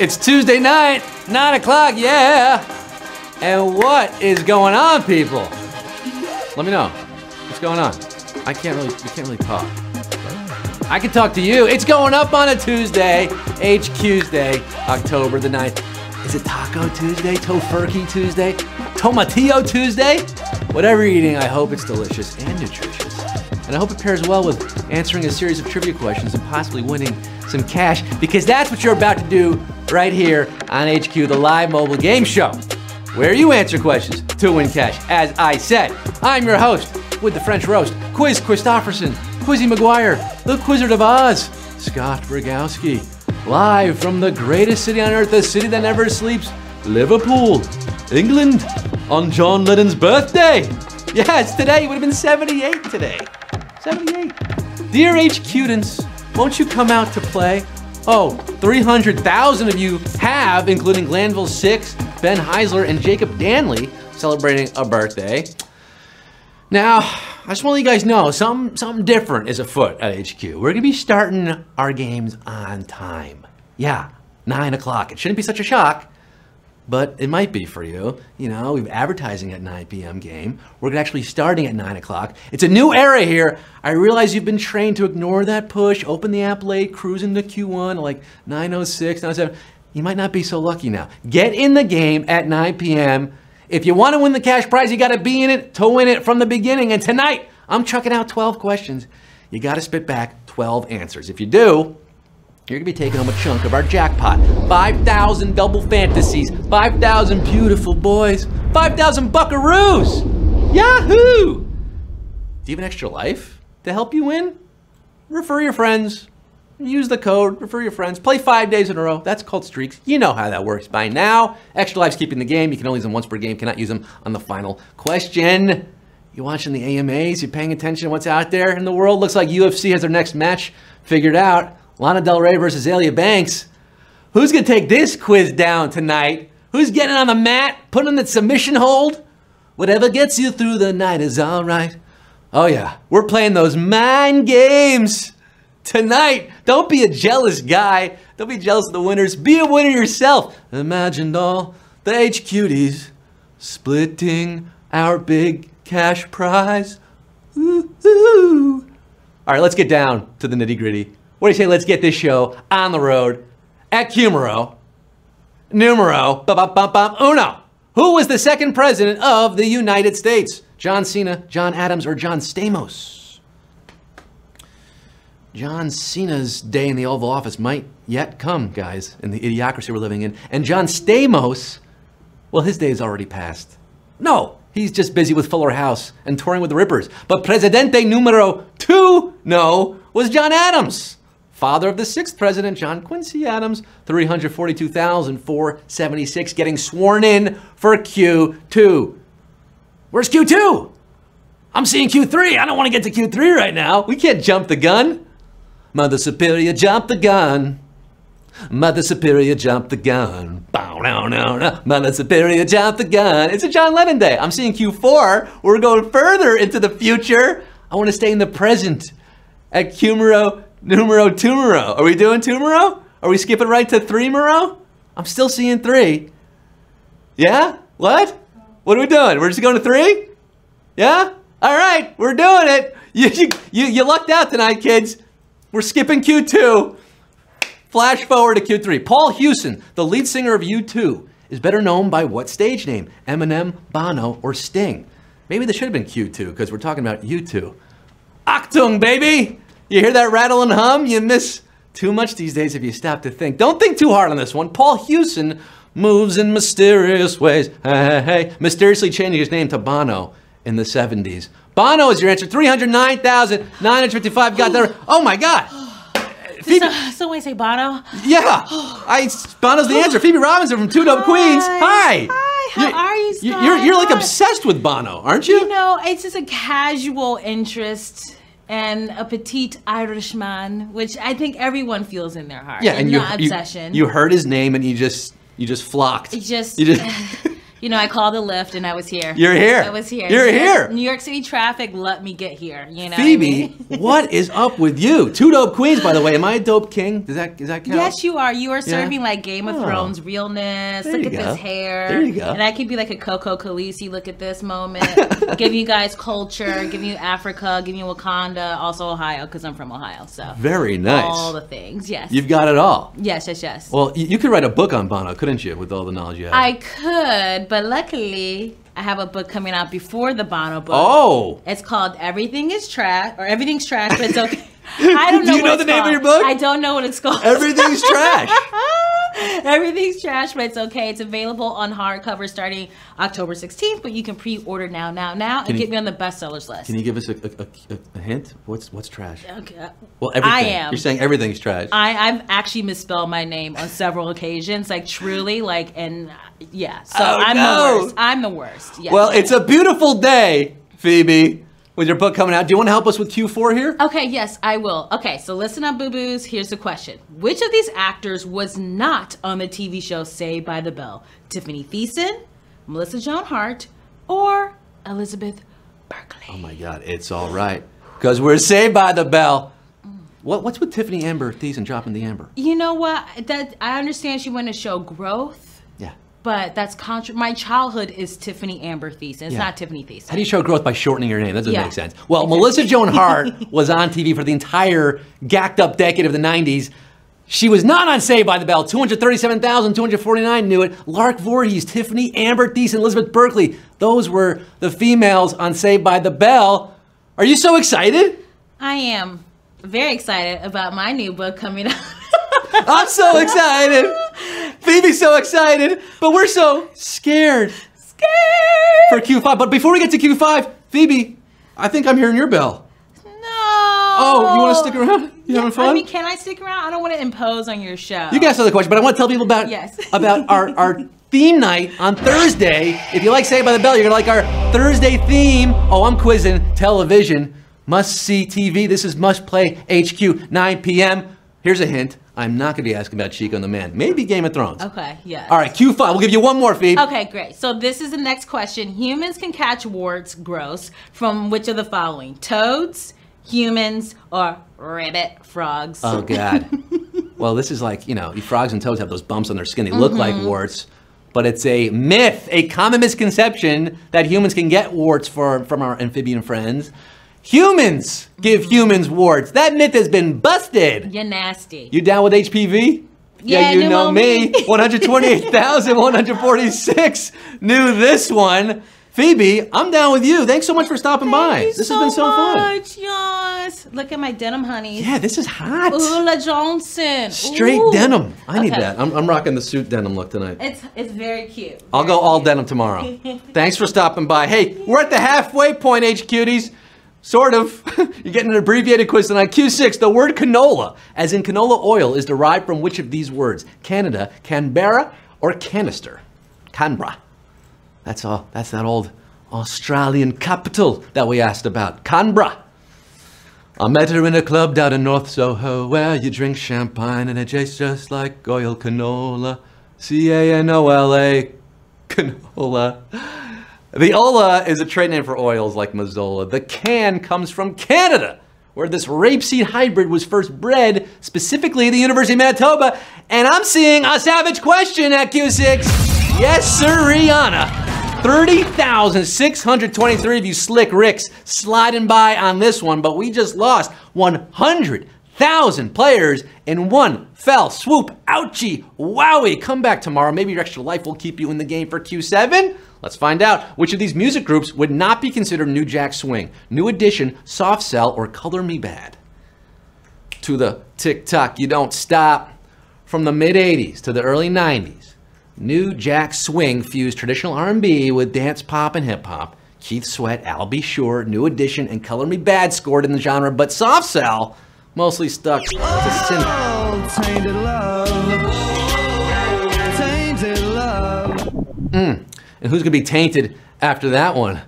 It's Tuesday night, 9 o'clock, yeah. And what is going on, people? Let me know. What's going on? I can't really, we can't really talk. I can talk to you. It's going up on a Tuesday, HQ's Day, October the 9th. Is it Taco Tuesday? Tofurkey Tuesday? Tomatillo Tuesday? Whatever you're eating, I hope it's delicious and nutritious. And I hope it pairs well with answering a series of trivia questions and possibly winning some cash, because that's what you're about to do right here on HQ, the live mobile game show, where you answer questions to win cash. As I said, I'm your host with the French roast, Quiz Christofferson, Quizzy McGuire, the Quizzard of Oz, Scott Rogowski, live from the greatest city on earth, the city that never sleeps, Liverpool, England, on John Lennon's birthday. Yes, today he would have been 78 today. 78. Dear HQdents, won't you come out to play? Oh, 300,000 of you have, including Glanville 6, Ben Heisler, and Jacob Danley, celebrating a birthday. Now, I just want to let you guys know something, something different is afoot at HQ. We're going to be starting our games on time. Yeah, 9 o'clock. It shouldn't be such a shock, but it might be for you. You know, we've advertising at 9 p.m. game. We're actually starting at 9 o'clock. It's a new era here. I realize you've been trained to ignore that push, open the app late, cruise into Q1 like 906, 907. You might not be so lucky now. Get in the game at 9 p.m. If you want to win the cash prize, you got to be in it to win it from the beginning. And tonight, I'm chucking out 12 questions. You got to spit back 12 answers. If you do, you're gonna be taking home a chunk of our jackpot. 5,000 double fantasies, 5,000 beautiful boys, 5,000 buckaroos! Yahoo! Do you have an extra life to help you win? Refer your friends. Use the code, refer your friends. Play five days in a row. That's called streaks. You know how that works by now. Extra life's keeping the game. You can only use them once per game, cannot use them on the final question. You watching the AMAs? You paying attention to what's out there in the world? Looks like UFC has their next match figured out. Lana Del Rey versus Azealia Banks. Who's gonna take this quiz down tonight? Who's getting on the mat, putting in the submission hold? Whatever gets you through the night is alright. Oh yeah, we're playing those mind games tonight. Don't be a jealous guy. Don't be jealous of the winners. Be a winner yourself. Imagine all the HQties splitting our big cash prize. Ooh, ooh. All right, let's get down to the nitty gritty. What do you say? Let's get this show on the road at Cumero. Numero ba ba ba ba uno. Who was the second president of the United States? John Cena, John Adams, or John Stamos? John Cena's day in the Oval Office might yet come, guys, in the idiocracy we're living in. And John Stamos, well, his day is already passed. No, he's just busy with Fuller House and touring with the Rippers. But Presidente numero two, no, was John Adams father of the sixth president, John Quincy Adams, 342,476, getting sworn in for Q2. Where's Q2? I'm seeing Q3. I don't want to get to Q3 right now. We can't jump the gun. Mother Superior, jump the gun. Mother Superior, jump the gun. Bow, no, no, no. Mother Superior, jump the gun. It's a John Lennon day. I'm seeing Q4. We're going further into the future. I want to stay in the present at Cumero Numero Tumero. Are we doing Tumero? Are we skipping right to three Mero? I'm still seeing three. Yeah? What? What are we doing? We're just going to three? Yeah? All right, we're doing it. You, you, you, you lucked out tonight, kids. We're skipping Q2. Flash forward to Q3. Paul Hewson, the lead singer of U2, is better known by what stage name? Eminem, Bono, or Sting? Maybe this should have been Q2 because we're talking about U2. Achtung, baby! You hear that rattle and hum? You miss too much these days if you stop to think. Don't think too hard on this one. Paul Hewson moves in mysterious ways. Hey, hey, hey. Mysteriously changing his name to Bono in the 70s. Bono is your answer. 309,955 got there. Oh my God. Phoebe, so, someone say Bono? Yeah. I, Bono's the answer. Phoebe Robinson from Two Dope Queens. Hi. Hi. How are you, Scott? You're, you're like obsessed with Bono, aren't you? You know, it's just a casual interest and a petite Irishman, which I think everyone feels in their heart. Yeah, and, you, obsession. You, you, heard his name and you just you just flocked. It just, you just You know, I called the lift and I was here. You're here. I was here. You're New York- here. New York City traffic let me get here. You know, what I Phoebe, mean? what is up with you? Two dope queens, by the way. Am I a dope king? Does that does that count? Yes, you are. You are serving like Game of Oh. Thrones realness. There Look at go. this hair. There you go. And I could be like a Coco Khaleesi. Look at this moment. give you guys culture. Give you Africa. Give you Wakanda. Also Ohio, because I'm from Ohio. So Very nice. all the things. Yes. You've got it all. yes. Yes. Yes. Well, you, you could write a book on Bono, couldn't you, with all the knowledge you have? I could, but luckily I have a book coming out before the Bono book. oh, It's called Everything is Trash or Everything's Trash, but it's okay. I don't know. Do you what know the name of your book? I don't know what it's called. everything's trash. Everything's trash, but it's okay. It's available on hardcover starting October 16th, but you can pre-order now, now, now, and you- get me on the bestsellers list. Can you give us a, a, a, a hint? What's what's trash? okay. Well, everything. I am. You're saying everything's trash. I, I've actually misspelled my name on several occasions, like truly, like, and yeah. So Oh, I'm no. the worst. I'm the worst. Yes. well, it's a beautiful day, Phoebe, with your book coming out. Do you want to help us with Q4 here? Okay, yes, I will. Okay, so listen up, boo boos. Here's the question Which of these actors was not on the TV show Saved by the Bell? Tiffany Thiessen, Melissa Joan Hart, or Elizabeth Berkley? Oh my God, it's all right. Because we're saved by the bell. What, what's with Tiffany Amber Thiessen dropping the Amber? You know what? That I understand she wanted to show growth. But that's contra- My childhood is Tiffany Amber Thiessen. It's Yeah. not Tiffany Thiessen. How do you show growth by shortening your name? That doesn't Yeah. make sense. Well, Melissa Joan Hart was on TV for the entire gacked up decade of the 90s. She was not on Saved by the Bell. 237,249 knew it. Lark Voorhees, Tiffany Amber Thiessen, Elizabeth Berkley. Those were the females on Saved by the Bell. Are you so excited? I am very excited about my new book coming out. I'm so excited. Phoebe's so excited, but we're so scared Scared. for Q5. But before we get to Q5, Phoebe, I think I'm hearing your bell. No. Oh, you want to stick around? You having fun? I mean, can I stick around? I don't want to impose on your show. You guys ask the question, but I want to tell people about Yes. about our, our theme night on Thursday. If you like Saved by the Bell, you're gonna like our Thursday theme. Oh, I'm quizzing television. Must see TV. This is Must Play HQ, 9 p.m. Here's a hint. I'm not gonna be asking about Chico and the Man. Maybe Game of Thrones. Okay, yes. All right, Q5. We'll give you one more, Phoebe. Okay, great. So this is the next question. Humans can catch warts, gross, from which of the following? Toads, humans, or rabbit frogs? Oh God. well, this is like you know, frogs and toads have those bumps on their skin. They look like mm-hmm. warts, but it's a myth, a common misconception that humans can get warts for, from our amphibian friends. Humans give humans warts. That myth has been busted. You're nasty. You down with HPV? Yeah, you you know me. me. 128,146 knew this one. Phoebe, I'm down with you. Thanks so much for stopping by. Thank you This has been so fun. much, Yes. Look at my denim honey. Yeah, this is hot. Ulla Johnson. Straight Ooh. denim. I need Okay. that. I'm, I'm rocking the suit denim look tonight. It's it's very cute. I'll Very go all cute. denim tomorrow. Thanks for stopping by. Hey, we're at the halfway point, H cuties. Sort of. You're getting an abbreviated quiz tonight. Q6, the word canola, as in canola oil, is derived from which of these words? Canada, Canberra, or canister? Canberra. That's all. That's that old Australian capital that we asked about. Canberra. I met her in a club down in North Soho where you drink champagne and it tastes just like oil canola. C A N O L A. Canola. The Ola is a trade name for oils like Mazola. The can comes from Canada, where this rapeseed hybrid was first bred, specifically at the University of Manitoba. And I'm seeing a savage question at Q6. Yes, sir, Rihanna. 30,623 of you slick ricks sliding by on this one, but we just lost 100,000 players in one fell swoop. Ouchie, wowie. Come back tomorrow. Maybe your extra life will keep you in the game for Q7. Let's find out which of these music groups would not be considered New Jack Swing, New Edition, Soft Cell, or Color Me Badd. To the tick tock, you don't stop. From the mid 80s to the early 90s, New Jack Swing fused traditional R&B with dance pop and hip hop. Keith Sweat, Al B. Sure, New Edition, and Color Me Badd scored in the genre, but Soft Cell mostly stuck to synth. Oh, tainted love. Tainted love. And who's gonna be tainted after that one?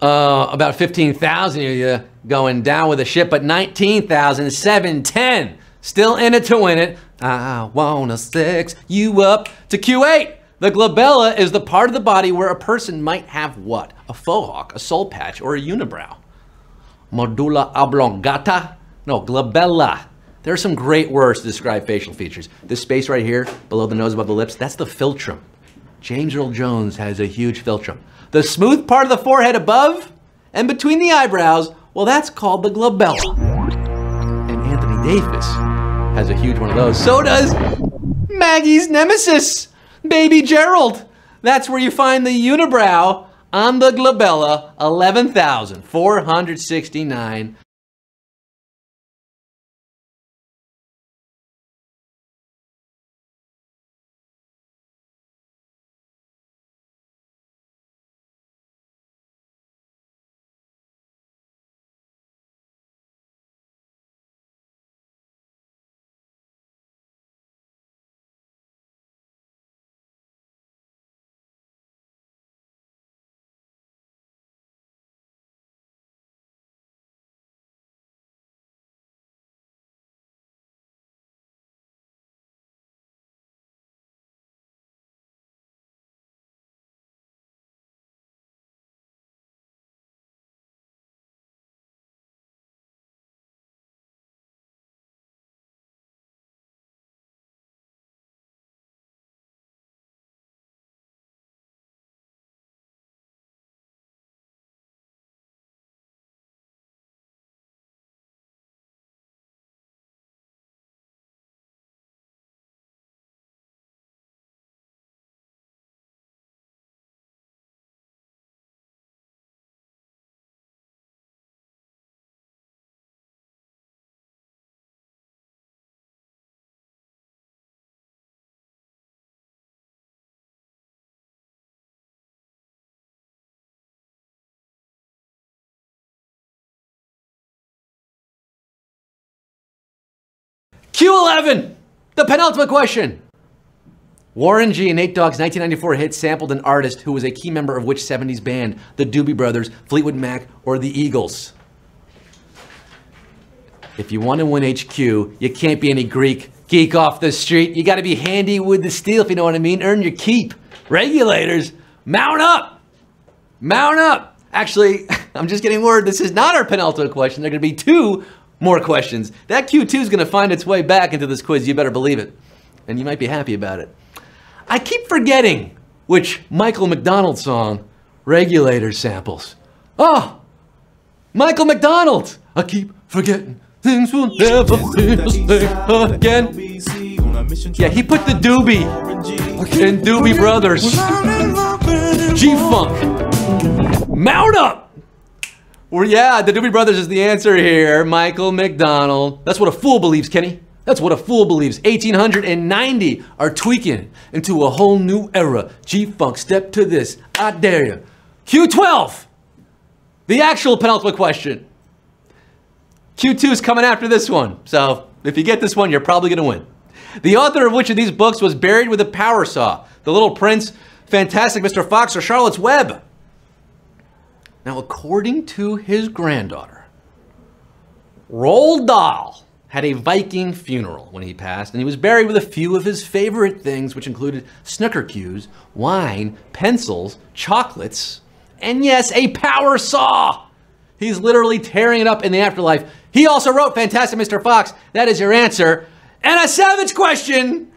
Uh, about 15,000 of you going down with the ship, but 19,710 still in it to win it. I wanna sex you up to Q8. The glabella is the part of the body where a person might have what? A faux hawk, a soul patch, or a unibrow. Medulla oblongata? No, glabella. There are some great words to describe facial features. This space right here, below the nose, above the lips, that's the philtrum. James Earl Jones has a huge philtrum. The smooth part of the forehead above and between the eyebrows, well, that's called the glabella. And Anthony Davis has a huge one of those. So does Maggie's nemesis, Baby Gerald. That's where you find the unibrow on the glabella, 11,469. Q11, the penultimate question. Warren G, and Nate Dogg's 1994 hit sampled an artist who was a key member of which 70s band? The Doobie Brothers, Fleetwood Mac, or the Eagles? If you want to win HQ, you can't be any Greek geek off the street. You got to be handy with the steel, if you know what I mean. Earn your keep. Regulators, mount up. Mount up. Actually, I'm just getting word this is not our penultimate question. There are going to be two more questions. That Q2 is going to find its way back into this quiz. You better believe it. And you might be happy about it. I keep forgetting which Michael McDonald song Regulator samples. Oh, Michael McDonald. I keep forgetting things will never be the same again. Yeah, he put the doobie in Doobie Brothers. G Funk. Mount up! Well, yeah, the Doobie Brothers is the answer here. Michael McDonald. That's what a fool believes, Kenny. That's what a fool believes. 1890 are tweaking into a whole new era. G Funk, step to this. I dare you. Q12. The actual penultimate question. Q2 is coming after this one. So if you get this one, you're probably going to win. The author of which of these books was buried with a power saw? The Little Prince, Fantastic Mr. Fox, or Charlotte's Web? Now, according to his granddaughter, Roald Dahl had a Viking funeral when he passed, and he was buried with a few of his favorite things, which included snooker cues, wine, pencils, chocolates, and yes, a power saw. He's literally tearing it up in the afterlife. He also wrote Fantastic Mr. Fox. That is your answer. And a savage question,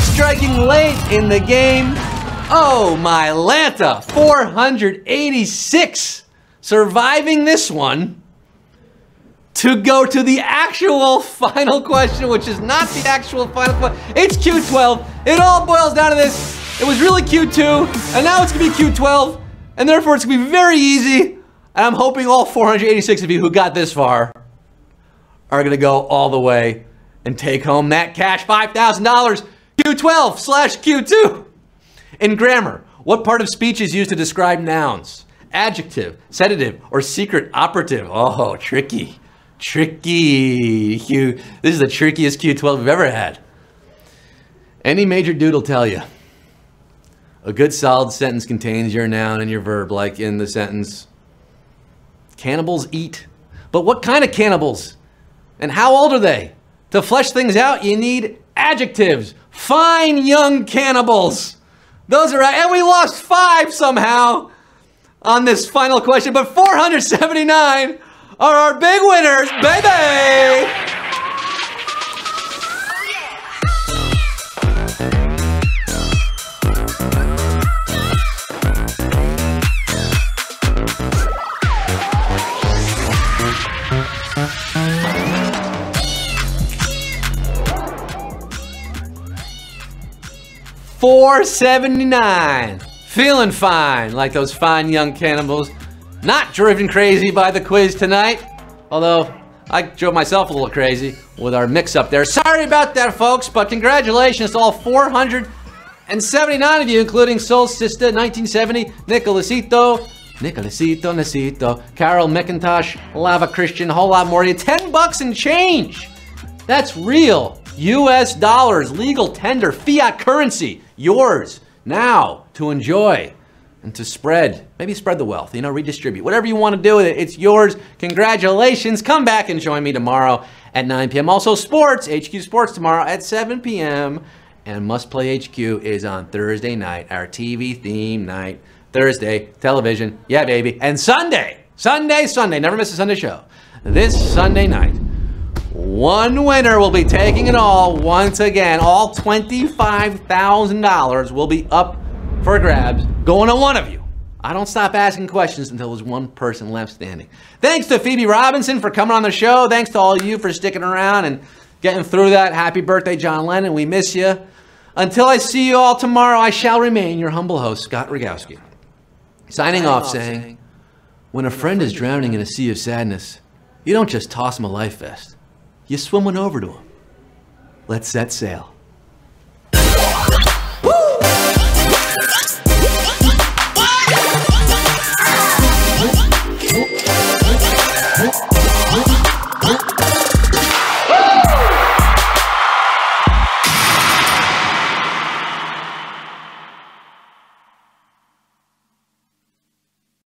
striking late in the game. Oh, my Lanta, 486. Surviving this one to go to the actual final question, which is not the actual final question. It's Q12. It all boils down to this. It was really Q2, and now it's gonna be Q12, and therefore it's gonna be very easy. And I'm hoping all 486 of you who got this far are gonna go all the way and take home that cash $5,000 Q12 slash Q2. In grammar, what part of speech is used to describe nouns? Adjective, sedative, or secret operative? Oh, tricky. Tricky. Q. This is the trickiest Q12 we've ever had. Any major dude will tell you. A good solid sentence contains your noun and your verb, like in the sentence, cannibals eat. But what kind of cannibals? And how old are they? To flesh things out, you need adjectives. Fine young cannibals. Those are. And we lost five somehow on this final question, but 479 are our big winners, baby! Four seventy nine. Feeling fine, like those fine young cannibals. Not driven crazy by the quiz tonight, although I drove myself a little crazy with our mix up there. Sorry about that, folks, but congratulations to all 479 of you, including Soul Sister 1970, Nicolasito, Nicolasito Necito, Carol McIntosh, Lava Christian, a whole lot more. You 10 bucks and change. That's real. US dollars, legal tender, fiat currency, yours now to enjoy and to spread. Maybe spread the wealth, you know, redistribute. Whatever you want to do with it, it's yours. Congratulations. Come back and join me tomorrow at 9 p.m. Also, sports, HQ Sports tomorrow at 7 p.m. And Must Play HQ is on Thursday night, our TV theme night. Thursday, television, yeah, baby. And Sunday, Sunday, Sunday, never miss a Sunday show. This Sunday night, one winner will be taking it all once again. All $25,000 will be up for grabs, going to one of you. I don't stop asking questions until there's one person left standing. Thanks to Phoebe Robinson for coming on the show. Thanks to all of you for sticking around and getting through that. Happy birthday, John Lennon. We miss you. Until I see you all tomorrow, I shall remain your humble host, Scott Rogowski. Signing off saying, when a friend is drowning in a sea of sadness, you don't just toss him a life vest. You swim one over to him. Let's set sail.